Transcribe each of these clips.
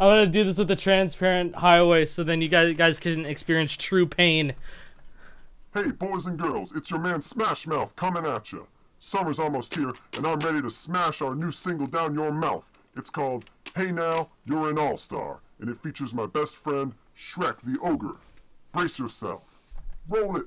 I'm gonna do this with a transparent highway, so then you guys guys can experience true pain. Hey, boys and girls, it's your man Smash Mouth coming at ya. Summer's almost here, and I'm ready to smash our new single down your mouth. It's called Hey Now, You're an All-Star, and it features my best friend, Shrek the Ogre. Brace yourself. Roll it.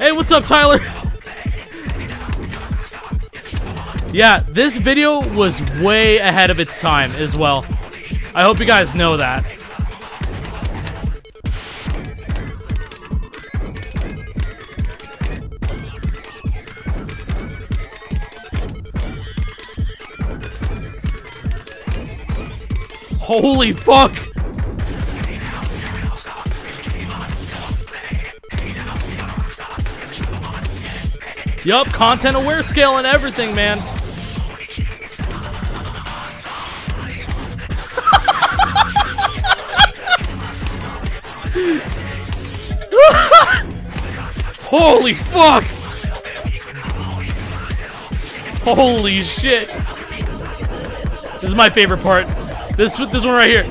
Hey, what's up, Tyler? Yeah, this video was way ahead of its time as well. I hope you guys know that. Holy fuck! Yup, content aware scale and everything, man. Holy fuck! Holy shit! This is my favorite part. This this one right here.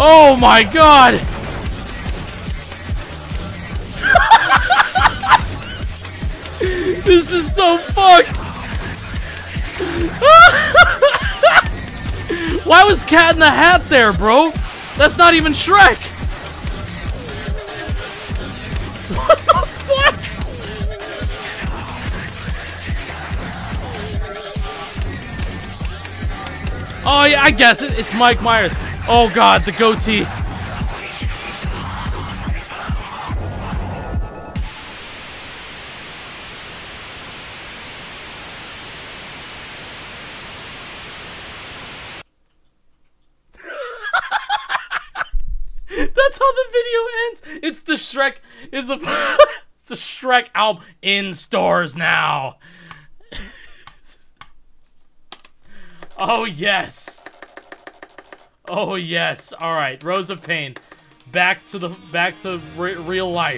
Oh my god! this is so fucked! Why was Cat in the Hat there, bro? That's not even Shrek! What the fuck? Oh yeah, I guess it. It's Mike Myers. Oh god, the goatee. That's how the video ends. It's the Shrek is a it's the Shrek album in stores now. oh yes. Oh yes. All right, Rose of Pain. Back to the back to re real life.